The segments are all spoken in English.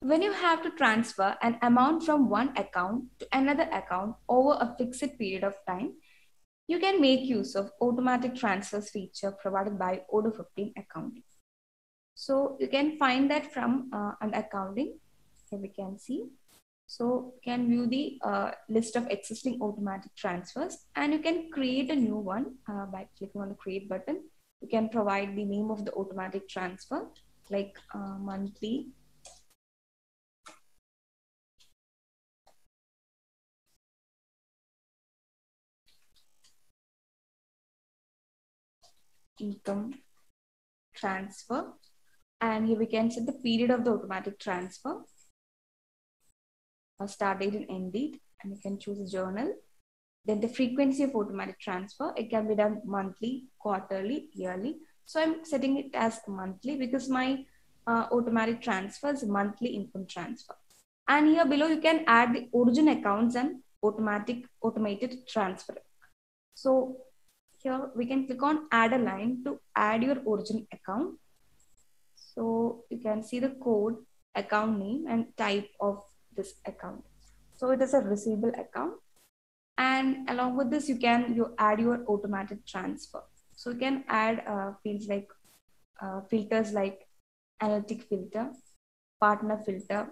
when you have to transfer an amount from one account to another account over a fixed period of time, you can make use of automatic transfers feature provided by Odoo 15 accounting. So you can find that from uh, an accounting. Here we can see. So you can view the uh, list of existing automatic transfers and you can create a new one uh, by clicking on the create button. You can provide the name of the automatic transfer like uh, monthly income transfer. And here we can set the period of the automatic transfer, a start date and end date, and you can choose a journal. Then the frequency of automatic transfer, it can be done monthly, quarterly, yearly. So I'm setting it as monthly because my uh, automatic transfer is monthly income transfer. And here below, you can add the origin accounts and automatic automated transfer. So here we can click on add a line to add your origin account. So you can see the code, account name and type of this account. So it is a receivable account. And along with this, you can you add your automatic transfer. So you can add uh, fields like uh, filters like analytic filter, partner filter,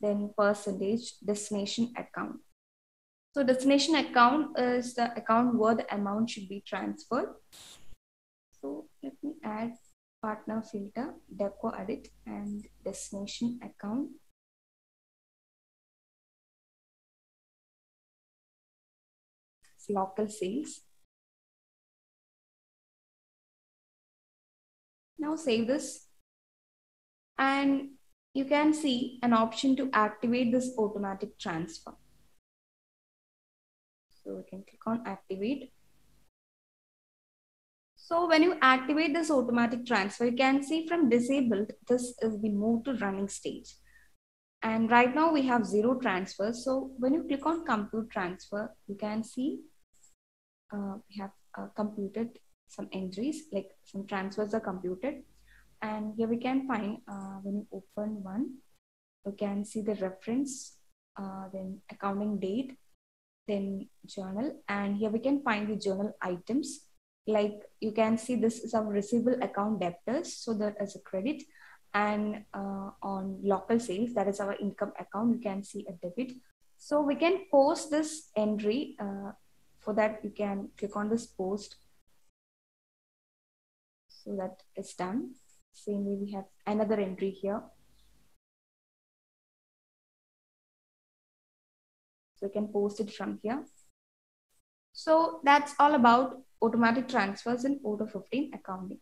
then percentage, destination account. So destination account is the account where the amount should be transferred. So let me add partner filter, Deco Addict and destination account. It's local sales. Now save this and you can see an option to activate this automatic transfer. So we can click on activate. So when you activate this automatic transfer, you can see from disabled, this is the move to running stage. And right now we have zero transfers. So when you click on compute transfer, you can see uh, we have uh, computed some entries, like some transfers are computed. And here we can find uh, when you open one, you can see the reference, uh, then accounting date, then journal and here we can find the journal items. Like you can see this is our receivable account debtors so that as a credit. And uh, on local sales that is our income account you can see a debit. So we can post this entry uh, for that you can click on this post. So that is done. Same way we have another entry here we can post it from here. So that's all about automatic transfers in Odoo 15 accounting.